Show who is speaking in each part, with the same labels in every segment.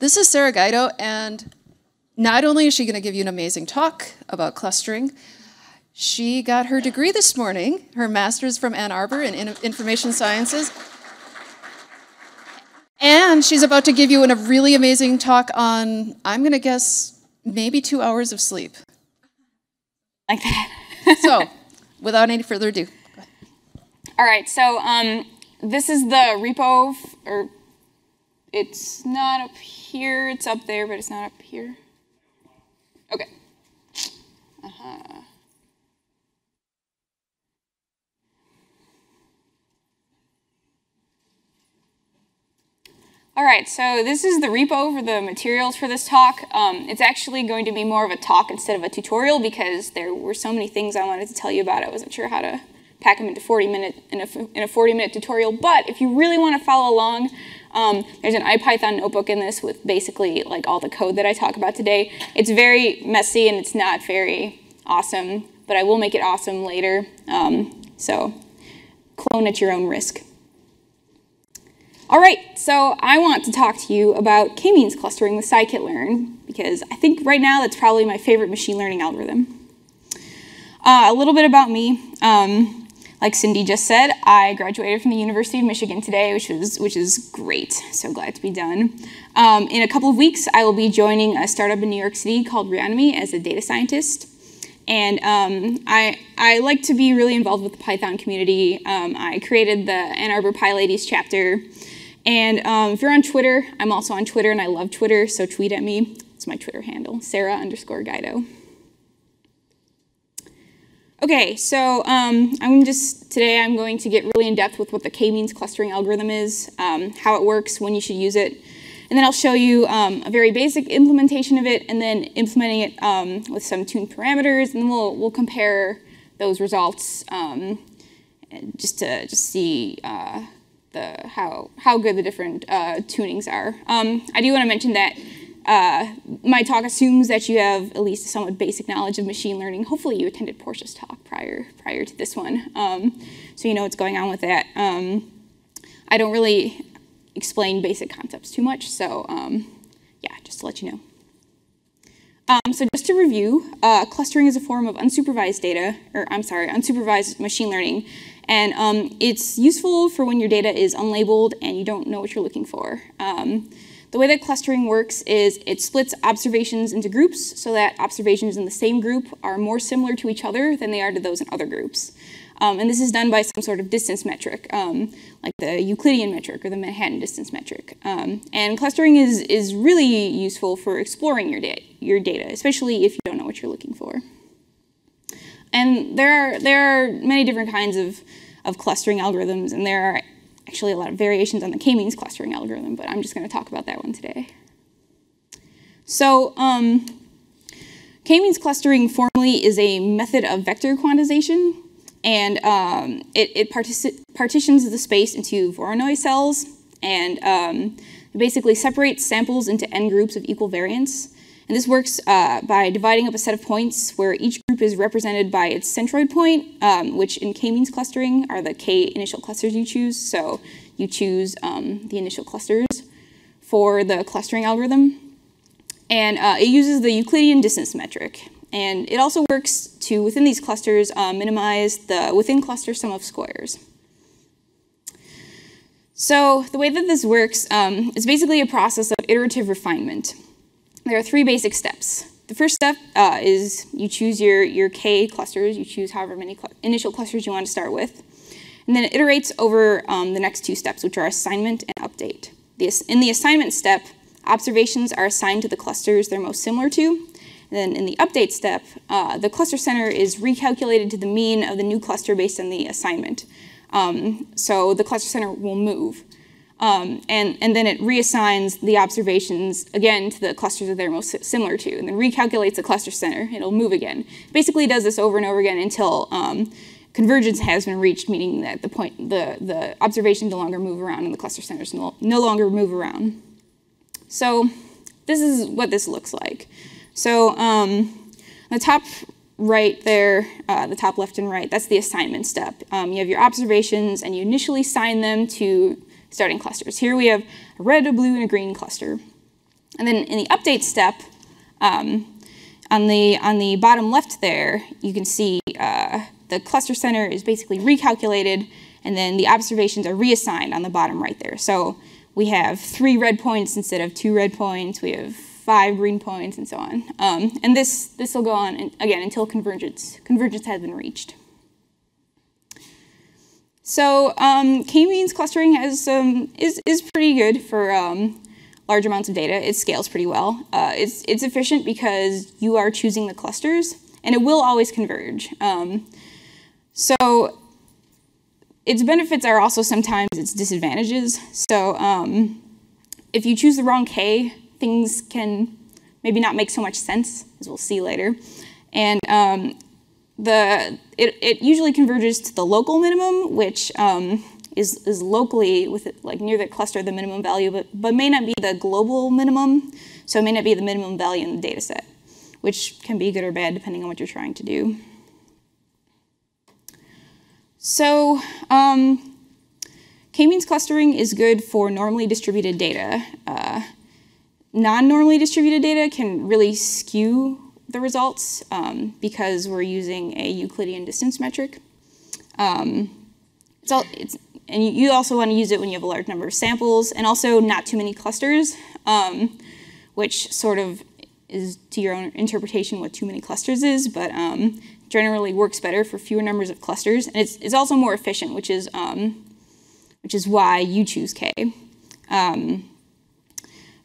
Speaker 1: This is Sarah Guido, and not only is she going to give you an amazing talk about clustering, she got her degree this morning, her master's from Ann Arbor in Information Sciences. And she's about to give you a really amazing talk on, I'm going to guess, maybe two hours of sleep.
Speaker 2: Like that.
Speaker 1: so, without any further ado.
Speaker 2: All right, so um, this is the repo, or it's not up here, it's up there, but it's not up here. Okay. Uh-huh. All right, so this is the repo for the materials for this talk. Um, it's actually going to be more of a talk instead of a tutorial because there were so many things I wanted to tell you about. I wasn't sure how to pack them into 40 minute in a, in a 40 minute tutorial. But if you really want to follow along, um, there's an IPython notebook in this with basically like all the code that I talk about today. It's very messy and it's not very awesome, but I will make it awesome later. Um, so clone at your own risk. All right, so I want to talk to you about k-means clustering with scikit-learn because I think right now that's probably my favorite machine learning algorithm. Uh, a little bit about me. Um, like Cindy just said, I graduated from the University of Michigan today, which was which is great. So glad to be done. Um, in a couple of weeks, I will be joining a startup in New York City called Reonomy as a data scientist. And um, I, I like to be really involved with the Python community. Um, I created the Ann Arbor PyLadies chapter and um, if you're on Twitter, I'm also on Twitter and I love Twitter, so tweet at me. It's my Twitter handle, Sarah underscore Guido. Okay, so um, I'm just, today I'm going to get really in depth with what the k-means clustering algorithm is, um, how it works, when you should use it, and then I'll show you um, a very basic implementation of it and then implementing it um, with some tuned parameters, and then we'll, we'll compare those results um, just to just see uh, the how how good the different uh, tunings are. Um, I do want to mention that uh, my talk assumes that you have at least a somewhat basic knowledge of machine learning. Hopefully, you attended Portia's talk prior prior to this one, um, so you know what's going on with that. Um, I don't really explain basic concepts too much, so um, yeah, just to let you know. Um, so just to review, uh, clustering is a form of unsupervised data, or I'm sorry, unsupervised machine learning and um, it's useful for when your data is unlabeled and you don't know what you're looking for. The way that clustering works is it splits observations into groups so that observations in the same group are more similar to each other than they are to those in other groups. Um, and this is done by some sort of distance metric, um, like the Euclidean metric or the Manhattan distance metric. Um, and clustering is, is really useful for exploring your, da your data, especially if you don't know what you're looking for. And there are, there are many different kinds of, of clustering algorithms, and there are actually a lot of variations on the k-means clustering algorithm, but I'm just going to talk about that one today. So um, k-means clustering formally is a method of vector quantization, and um, it, it partitions the space into Voronoi cells, and um, basically separates samples into n groups of equal variance. And this works uh, by dividing up a set of points where each group is represented by its centroid point, um, which in k-means clustering are the k initial clusters you choose. So you choose um, the initial clusters for the clustering algorithm. And uh, it uses the Euclidean distance metric. And it also works to, within these clusters, uh, minimize the within cluster sum of squares. So the way that this works um, is basically a process of iterative refinement there are three basic steps. The first step uh, is you choose your, your K clusters, you choose however many cl initial clusters you want to start with, and then it iterates over um, the next two steps, which are assignment and update. in the assignment step, observations are assigned to the clusters they're most similar to, and then in the update step, uh, the cluster center is recalculated to the mean of the new cluster based on the assignment. Um, so the cluster center will move. Um, and, and then it reassigns the observations again to the clusters that they're most similar to, and then recalculates the cluster center. It'll move again. Basically, does this over and over again until um, convergence has been reached, meaning that the point, the the observations no longer move around, and the cluster centers no, no longer move around. So this is what this looks like. So um, the top right there, uh, the top left and right, that's the assignment step. Um, you have your observations, and you initially assign them to starting clusters. Here we have a red, a blue, and a green cluster. And then in the update step, um, on the on the bottom left there, you can see uh, the cluster center is basically recalculated, and then the observations are reassigned on the bottom right there. So we have three red points instead of two red points. We have five green points, and so on. Um, and this this will go on again until convergence convergence has been reached. So um, k-means clustering has um, is is pretty good for um, large amounts of data. It scales pretty well. Uh, it's, it's efficient because you are choosing the clusters, and it will always converge. Um, so its benefits are also sometimes its disadvantages. So um, if you choose the wrong K, things can maybe not make so much sense, as we'll see later. And um, the it, it usually converges to the local minimum, which um, is, is locally with it, like near the cluster the minimum value, but, but may not be the global minimum, so it may not be the minimum value in the data set, which can be good or bad depending on what you're trying to do. So um, k-means clustering is good for normally distributed data. Uh, Non-normally distributed data can really skew the results um, because we're using a Euclidean distance metric. Um, it's, all, it's and you also want to use it when you have a large number of samples and also not too many clusters, um, which sort of is to your own interpretation what too many clusters is, but um, generally works better for fewer numbers of clusters. And it's, it's also more efficient, which is, um, which is why you choose K. Um,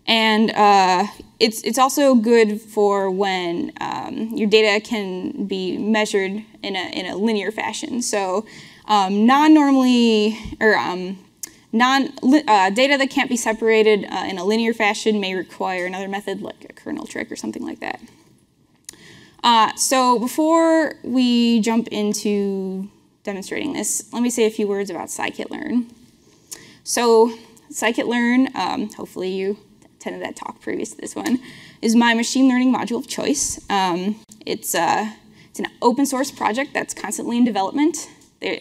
Speaker 2: and uh, it's, it's also good for when um, your data can be measured in a, in a linear fashion. So um, non-normally, or um, non uh, data that can't be separated uh, in a linear fashion may require another method like a kernel trick or something like that. Uh, so before we jump into demonstrating this, let me say a few words about scikit-learn. So scikit-learn, um, hopefully you attended that talk previous to this one, is my machine learning module of choice. Um, it's, uh, it's an open source project that's constantly in development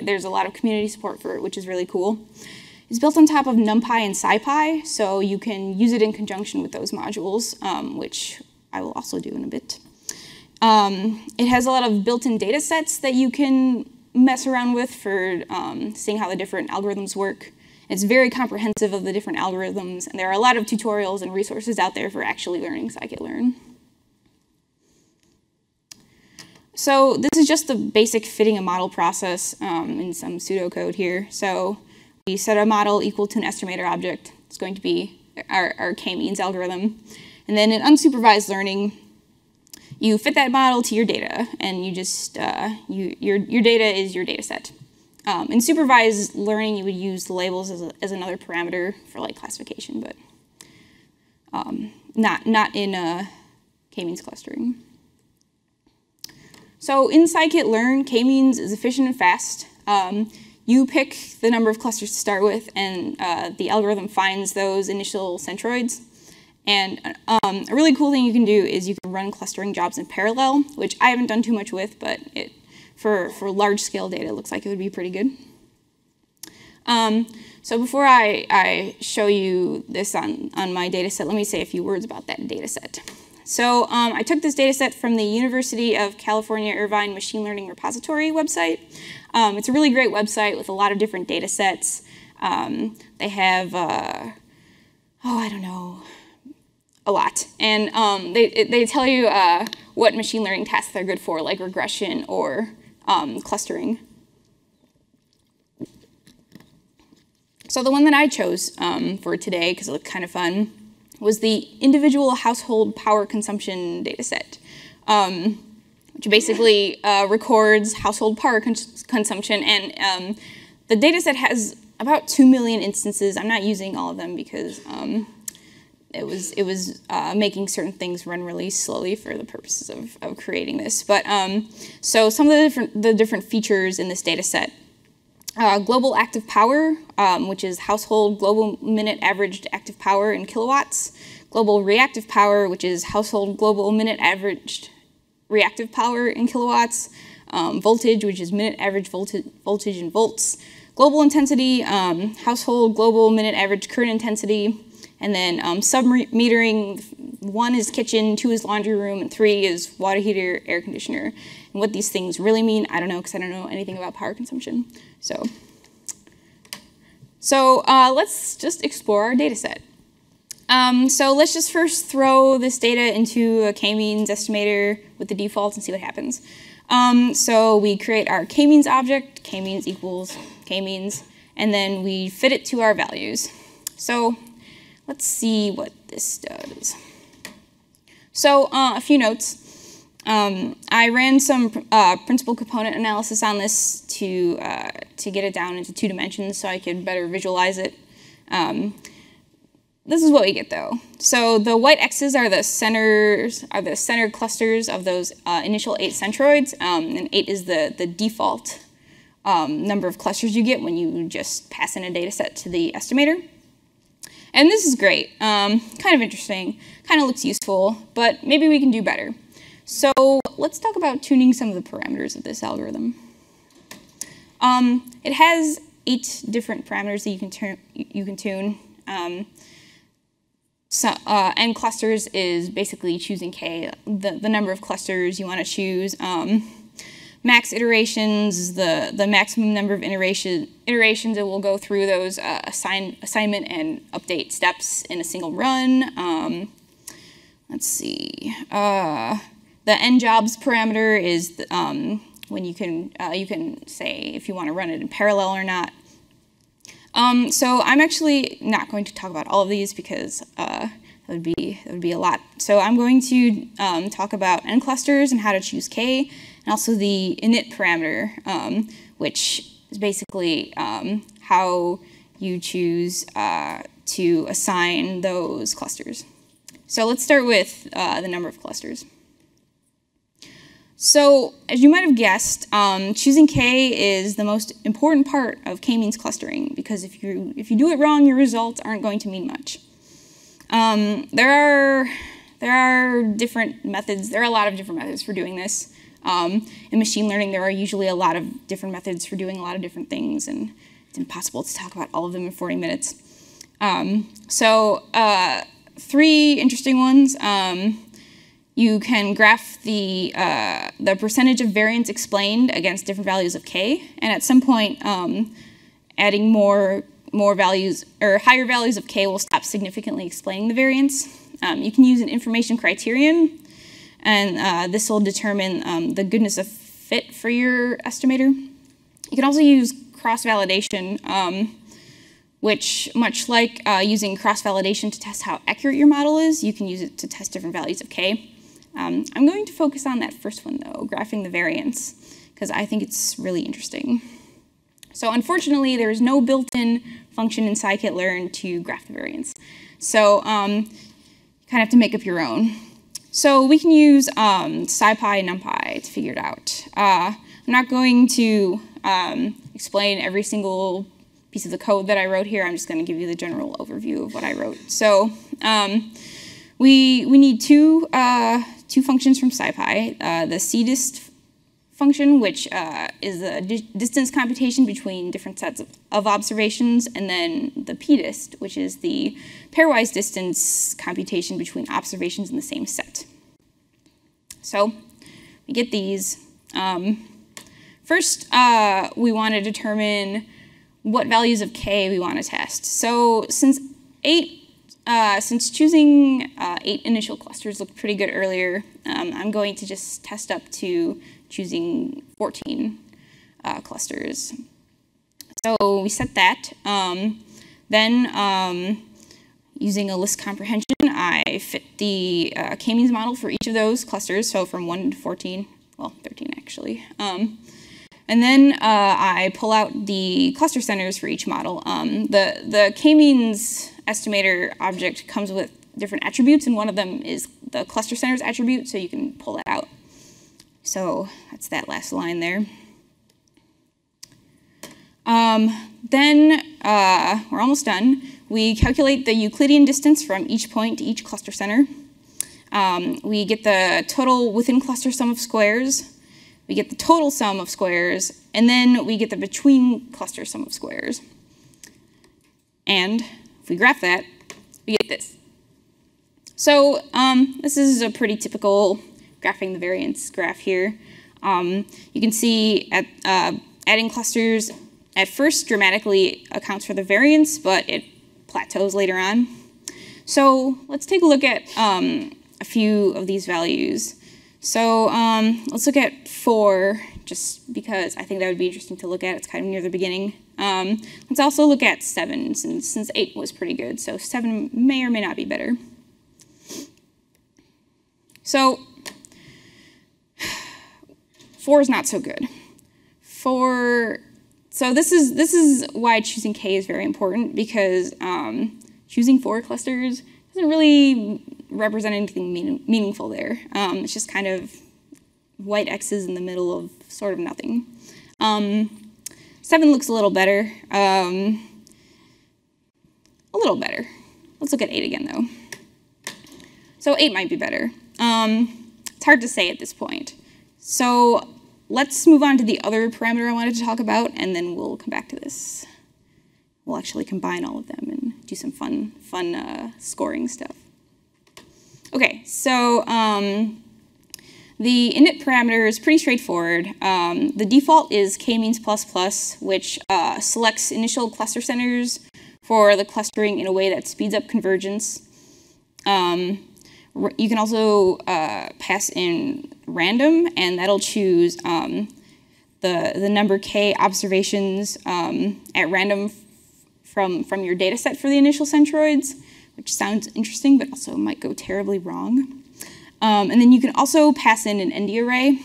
Speaker 2: there's a lot of community support for it, which is really cool. It's built on top of NumPy and SciPy, so you can use it in conjunction with those modules, um, which I will also do in a bit. Um, it has a lot of built-in data sets that you can mess around with for um, seeing how the different algorithms work. It's very comprehensive of the different algorithms, and there are a lot of tutorials and resources out there for actually learning scikit-learn. So this is just the basic fitting a model process um, in some pseudocode here. So we set a model equal to an estimator object. It's going to be our, our k-means algorithm. And then in unsupervised learning, you fit that model to your data, and you just, uh, you, your, your data is your data set. Um, in supervised learning, you would use the labels as, a, as another parameter for like classification, but um, not, not in uh, k-means clustering. So in scikit-learn, k-means is efficient and fast. Um, you pick the number of clusters to start with, and uh, the algorithm finds those initial centroids. And um, a really cool thing you can do is you can run clustering jobs in parallel, which I haven't done too much with, but it, for, for large-scale data, it looks like it would be pretty good. Um, so before I, I show you this on, on my data set, let me say a few words about that data set. So um, I took this data set from the University of California Irvine Machine Learning Repository website. Um, it's a really great website with a lot of different data sets. Um, they have, uh, oh, I don't know, a lot. And um, they, they tell you uh, what machine learning tasks they're good for, like regression or um, clustering. So the one that I chose um, for today, because it looked kind of fun, was the individual household power consumption data set, um, which basically uh, records household power cons consumption. And um, the data set has about 2 million instances. I'm not using all of them because um, it was, it was uh, making certain things run really slowly for the purposes of, of creating this. But um, so some of the different, the different features in this data set uh, global active power, um, which is household global minute averaged active power in kilowatts. Global reactive power, which is household global minute averaged reactive power in kilowatts. Um, voltage, which is minute average voltage, voltage in volts. Global intensity, um, household global minute average current intensity. And then um, submetering, one is kitchen, two is laundry room, and three is water heater, air conditioner. And what these things really mean, I don't know because I don't know anything about power consumption. So, so uh, let's just explore our data set. Um, so let's just first throw this data into a k-means estimator with the defaults and see what happens. Um, so we create our k-means object, k-means equals k-means, and then we fit it to our values. So let's see what this does. So uh, a few notes. Um, I ran some uh, principal component analysis on this to, uh, to get it down into two dimensions so I could better visualize it. Um, this is what we get though. So the white X's are the centers, are the center clusters of those uh, initial eight centroids, um, and eight is the, the default um, number of clusters you get when you just pass in a data set to the estimator. And this is great, um, kind of interesting, kind of looks useful, but maybe we can do better. So let's talk about tuning some of the parameters of this algorithm. Um, it has eight different parameters that you can, you can tune. Um, so, uh, n clusters is basically choosing k, the, the number of clusters you want to choose. Um, max iterations the, the maximum number of iteration, iterations we'll go through those uh, assign, assignment and update steps in a single run. Um, let's see. Uh, the n jobs parameter is the, um, when you can, uh, you can say if you want to run it in parallel or not. Um, so I'm actually not going to talk about all of these because uh, that would be that would be a lot. So I'm going to um, talk about n clusters and how to choose k, and also the init parameter, um, which is basically um, how you choose uh, to assign those clusters. So let's start with uh, the number of clusters. So, as you might have guessed, um, choosing k is the most important part of k-means clustering because if you if you do it wrong, your results aren't going to mean much. Um, there are there are different methods. There are a lot of different methods for doing this. Um, in machine learning, there are usually a lot of different methods for doing a lot of different things, and it's impossible to talk about all of them in 40 minutes. Um, so, uh, three interesting ones. Um, you can graph the, uh, the percentage of variance explained against different values of k, and at some point, um, adding more, more values, or higher values of k will stop significantly explaining the variance. Um, you can use an information criterion, and uh, this will determine um, the goodness of fit for your estimator. You can also use cross-validation, um, which, much like uh, using cross-validation to test how accurate your model is, you can use it to test different values of k. Um, I'm going to focus on that first one though, graphing the variance, because I think it's really interesting. So unfortunately, there is no built-in function in scikit-learn to graph the variance. So um, you kind of have to make up your own. So we can use um, SciPy and NumPy to figure it out. Uh, I'm not going to um, explain every single piece of the code that I wrote here. I'm just going to give you the general overview of what I wrote. So um, we, we need two, uh, two functions from SciPy, uh, the cdist function, which uh, is a di distance computation between different sets of, of, observations, and then the pdist, which is the pairwise distance computation between observations in the same set. So we get these. Um, first, uh, we want to determine what values of k we want to test. So since 8 uh, since choosing uh, eight initial clusters looked pretty good earlier, um, I'm going to just test up to choosing 14 uh, clusters. So we set that. Um, then um, using a list comprehension, I fit the uh, k-means model for each of those clusters, so from 1 to 14, well, 13 actually. Um, and then uh, I pull out the cluster centers for each model. Um, the the k-means estimator object comes with different attributes, and one of them is the cluster centers attribute, so you can pull that out. So that's that last line there. Um, then uh, we're almost done. We calculate the Euclidean distance from each point to each cluster center. Um, we get the total within cluster sum of squares. We get the total sum of squares, and then we get the between cluster sum of squares. And if we graph that, we get this. So um, this is a pretty typical graphing the variance graph here. Um, you can see at, uh, adding clusters at first dramatically accounts for the variance, but it plateaus later on. So let's take a look at um, a few of these values. So um, let's look at 4, just because I think that would be interesting to look at. It's kind of near the beginning. Um, let's also look at 7, since, since 8 was pretty good, so 7 may or may not be better. So 4 is not so good. 4, so this is, this is why choosing K is very important, because um, choosing 4 clusters doesn't really represent anything mean, meaningful there. Um, it's just kind of white X's in the middle of sort of nothing. Um, seven looks a little better. Um, a little better. Let's look at eight again though. So eight might be better. Um, it's hard to say at this point. So let's move on to the other parameter I wanted to talk about and then we'll come back to this. We'll actually combine all of them and do some fun, fun uh, scoring stuff. Okay, so um, the init parameter is pretty straightforward. Um, the default is k-means plus plus, which uh, selects initial cluster centers for the clustering in a way that speeds up convergence. Um, you can also uh, pass in random, and that'll choose um, the, the number k observations um, at random from, from your data set for the initial centroids which sounds interesting but also might go terribly wrong. Um, and then you can also pass in an ND array.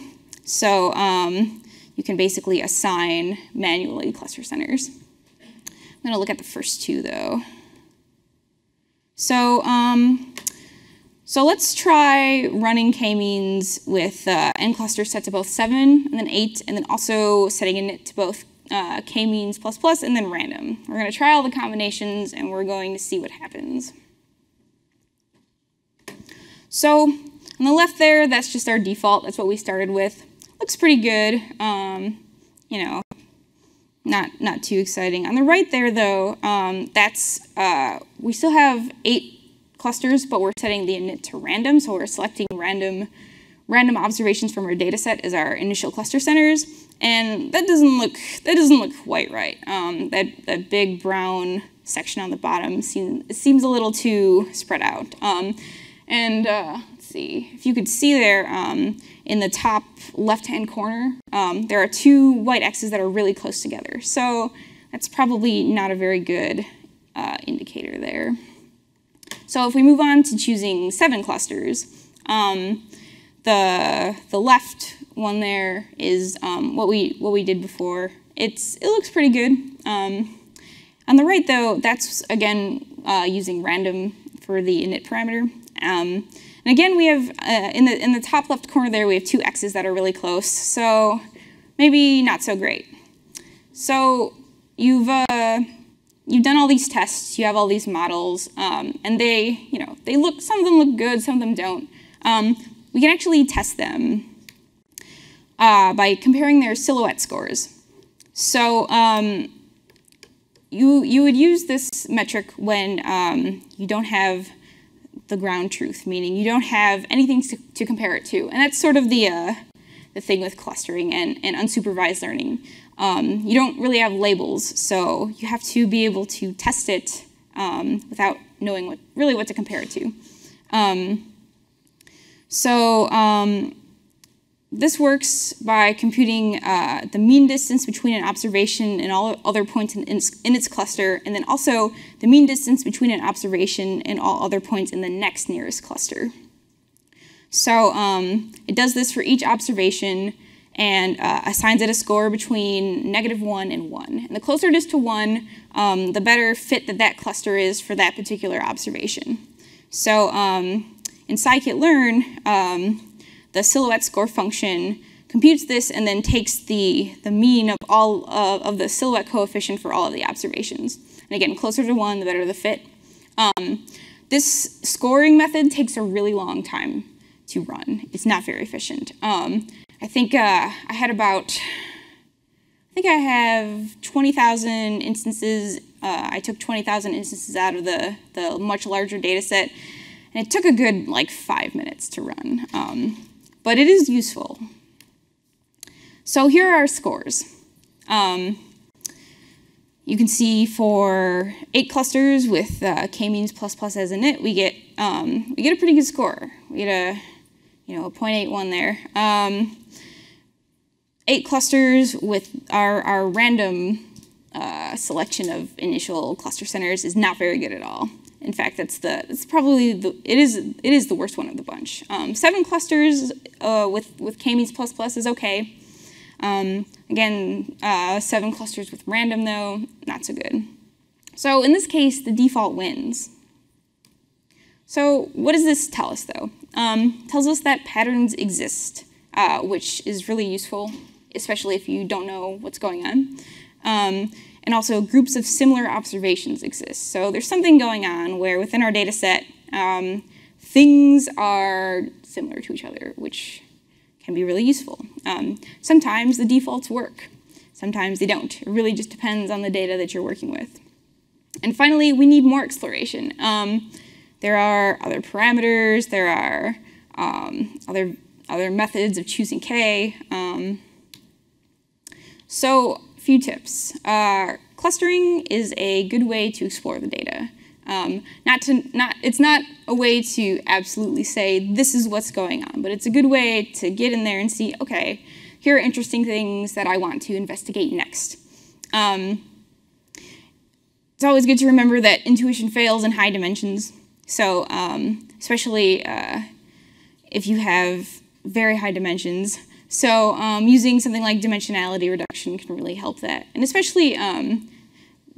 Speaker 2: So um, you can basically assign manually cluster centers. I'm going to look at the first two though. So, um, so let's try running k-means with uh, n clusters set to both 7 and then 8, and then also setting init to both uh, k-means plus plus and then random. We're going to try all the combinations and we're going to see what happens. So on the left there, that's just our default. That's what we started with. Looks pretty good. Um, you know, not not too exciting. On the right there, though, um, that's uh, we still have eight clusters, but we're setting the init to random, so we're selecting random random observations from our data set as our initial cluster centers, and that doesn't look that doesn't look quite right. Um, that that big brown section on the bottom seems seems a little too spread out. Um, and uh, let's see, if you could see there um, in the top left-hand corner, um, there are two white X's that are really close together. So that's probably not a very good uh, indicator there. So if we move on to choosing seven clusters, um, the, the left one there is um, what, we, what we did before. It's, it looks pretty good. Um, on the right though, that's again uh, using random for the init parameter. Um, and again, we have, uh, in, the, in the top left corner there, we have two x's that are really close, so maybe not so great. So you've, uh, you've done all these tests, you have all these models, um, and they, you know, they look, some of them look good, some of them don't. Um, we can actually test them uh, by comparing their silhouette scores. So um, you, you would use this metric when um, you don't have the ground truth, meaning you don't have anything to, to compare it to. And that's sort of the, uh, the thing with clustering and, and unsupervised learning. Um, you don't really have labels, so you have to be able to test it um, without knowing what really what to compare it to. Um, so um, this works by computing uh, the mean distance between an observation and all other points in, in, in, its cluster, and then also the mean distance between an observation and all other points in the next nearest cluster. So um, it does this for each observation and uh, assigns it a score between negative 1 and 1. And the closer it is to 1, um, the better fit that that cluster is for that particular observation. So um, in scikit-learn, um, the silhouette score function computes this and then takes the, the mean of all uh, of the silhouette coefficient for all of the observations. And again, closer to one, the better the fit. Um, this scoring method takes a really long time to run. It's not very efficient. Um, I think uh, I had about, I think I have 20,000 instances. Uh, I took 20,000 instances out of the, the much larger data set And it took a good like five minutes to run, um, but it is useful. So here are our scores. Um, you can see for eight clusters with uh, k-means plus plus as init, we get um, we get a pretty good score. We get a you know a 0.81 there. Um, eight clusters with our our random uh, selection of initial cluster centers is not very good at all. In fact, that's the it's probably the it is it is the worst one of the bunch. Um, seven clusters uh, with with k-means plus plus is okay. Um, again, uh, seven clusters with random though, not so good. So in this case, the default wins. So what does this tell us though? Um, tells us that patterns exist, uh, which is really useful, especially if you don't know what's going on. Um, and also groups of similar observations exist. So there's something going on where within our data set, um, things are similar to each other, which can be really useful. Um, sometimes the defaults work, sometimes they don't. It really just depends on the data that you're working with. And finally, we need more exploration. Um, there are other parameters, there are um, other, other methods of choosing k. So, a few tips. Uh, clustering is a good way to explore the data. Um, not to not it's not a way to absolutely say this is what's going on, but it's a good way to get in there and see okay, here are interesting things that I want to investigate next. Um, it's always good to remember that intuition fails in high dimensions. So um, especially uh, if you have very high dimensions. So um, using something like dimensionality reduction can really help that, and especially um,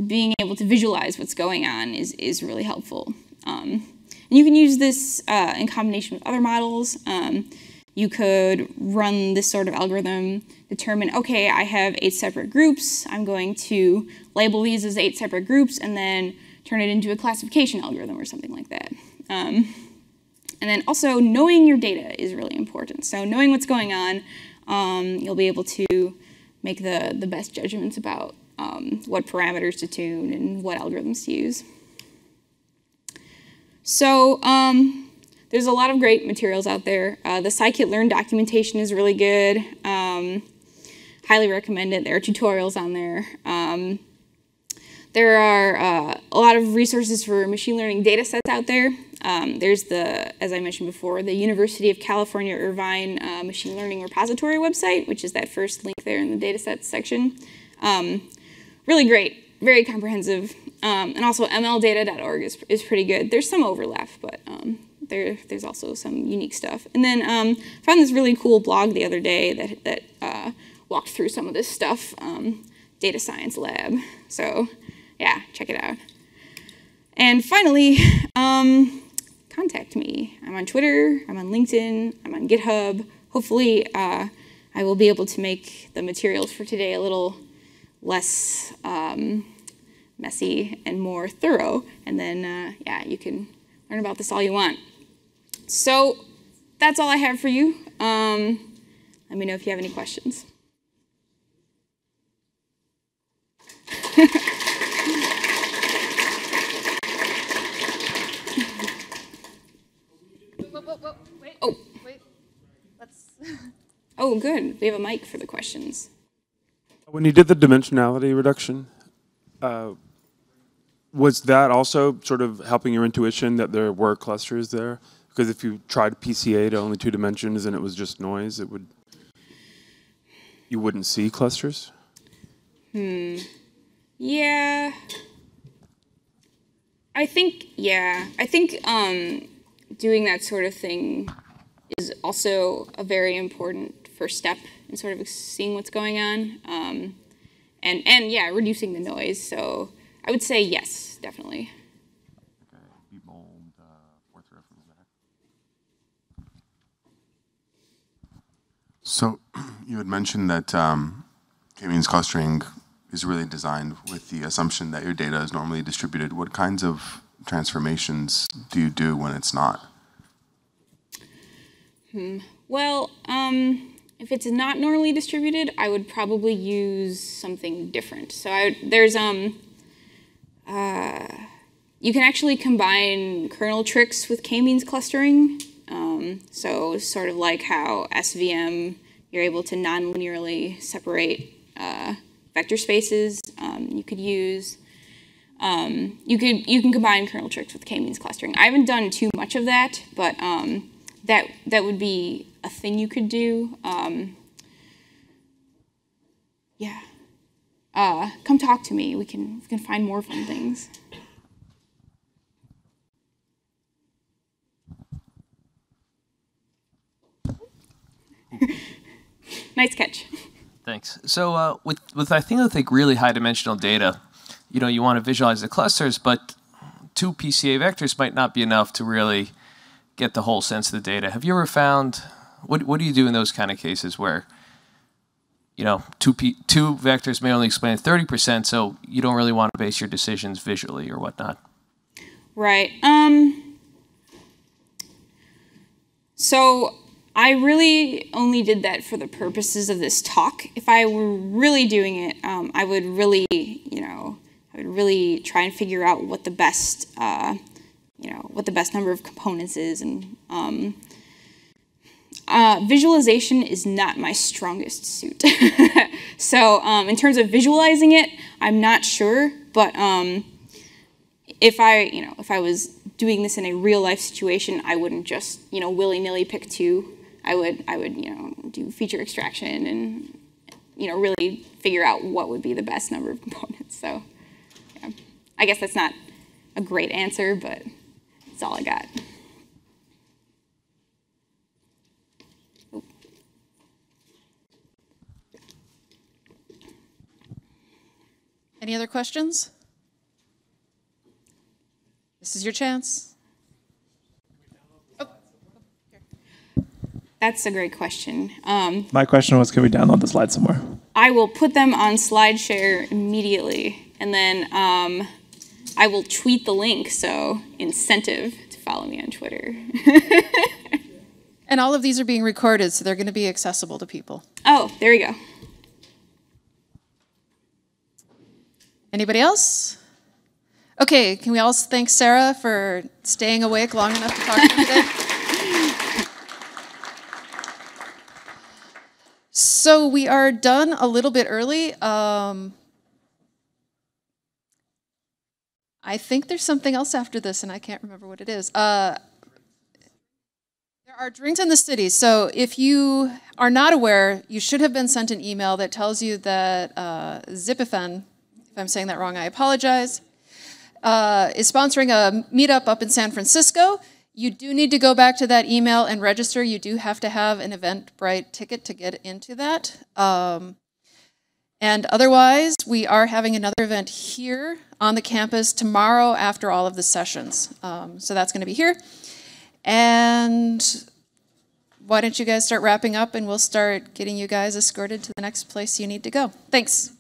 Speaker 2: being able to visualize what's going on is, is really helpful. Um, and you can use this uh, in combination with other models. Um, you could run this sort of algorithm, determine, okay, I have eight separate groups. I'm going to label these as eight separate groups and then turn it into a classification algorithm or something like that. Um, and then also knowing your data is really important. So knowing what's going on, um, you'll be able to make the, the best judgments about um, what parameters to tune and what algorithms to use. So um, there's a lot of great materials out there. Uh, the scikit-learn documentation is really good. Um, highly recommend it. There are tutorials on there. There are uh, a lot of resources for machine learning data sets out there. Um, there's the, as I mentioned before, the University of California Irvine uh, Machine Learning Repository website, which is that first link there in the datasets section. Um, really great, very comprehensive. Um, and also mldata.org is, is pretty good. There's some overlap, but um, there, there's also some unique stuff. And then um, I found this really cool blog the other day that, that uh, walked through some of this stuff, um, Data Science Lab. So yeah, check it out. And finally, um, contact me. I'm on Twitter, I'm on LinkedIn, I'm on GitHub. Hopefully, uh, I will be able to make the materials for today a little less um, messy and more thorough. And then, uh, yeah, you can learn about this all you want. So that's all I have for you. Um, let me know if you have any questions. oh.
Speaker 1: Wait. Let's.
Speaker 2: Oh, good. We have a mic for the questions.
Speaker 3: When you did the dimensionality reduction, uh, was that also sort of helping your intuition that there were clusters there? Because if you tried PCA to only two dimensions and it was just noise, it would you wouldn't see clusters.
Speaker 2: Hmm. Yeah. I think yeah. I think um, doing that sort of thing is also a very important first step in sort of seeing what's going on. Um, and, and yeah, reducing the noise. So I would say yes, definitely.
Speaker 4: So you had mentioned that um, k-means clustering is really designed with the assumption that your data is normally distributed. What kinds of transformations do you do when it's not?
Speaker 2: Hmm. Well, um, if it's not normally distributed, I would probably use something different. So I, there's um, uh, you can actually combine kernel tricks with k-means clustering. Um, so sort of like how SVM, you're able to non-linearly separate uh, vector spaces. Um, you could use, um, you could you can combine kernel tricks with k-means clustering. I haven't done too much of that, but um, that that would be a thing you could do. Um, yeah. Uh, come talk to me. We can we can find more fun things. nice catch.
Speaker 5: Thanks. So uh, with with I think I think really high dimensional data, you know, you want to visualize the clusters, but two PCA vectors might not be enough to really get the whole sense of the data. Have you ever found what what do you do in those kind of cases where you know two P, two vectors may only explain thirty percent, so you don't really want to base your decisions visually or whatnot?
Speaker 2: Right. Um. So I really only did that for the purposes of this talk. If I were really doing it, um, I would really, you know, I would really try and figure out what the best, uh, you know, what the best number of components is, and um, uh, visualization is not my strongest suit. so um, in terms of visualizing it, I'm not sure, but um, if I, you know, if I was doing this in a real life situation, I wouldn't just, you know, willy nilly pick two. I would I would you know do feature extraction and you know really figure out what would be the best number of components. So yeah. I guess that's not a great answer, but that's all I got.
Speaker 1: Any other questions? This is your chance.
Speaker 2: That's a great question. Um,
Speaker 6: My question was, can we download the slides somewhere?
Speaker 2: I will put them on SlideShare immediately, and then um, I will tweet the link. So incentive to follow me on Twitter.
Speaker 1: And all of these are being recorded, so they're going to be accessible to people.
Speaker 2: oh, there we go.
Speaker 1: Anybody else? Okay, can we all thank Sarah for staying awake long enough to talk to me today? So we are done a little bit early. Um, I think there's something else after this, and I can't remember what it is. Uh, there are drinks in the city. So if you are not aware, you should have been sent an email that tells you that uh, Zipfian, if I'm saying that wrong, I apologize, uh, is sponsoring a meetup up in San Francisco. You do need to go back to that email and register. You do have to have an Eventbrite ticket to get into that. Um, and otherwise, we are having another event here on the campus tomorrow after all of the sessions. Um, so that's going to be here. And why don't you guys start wrapping up and we'll start getting you guys escorted to the next place you need to go. Thanks.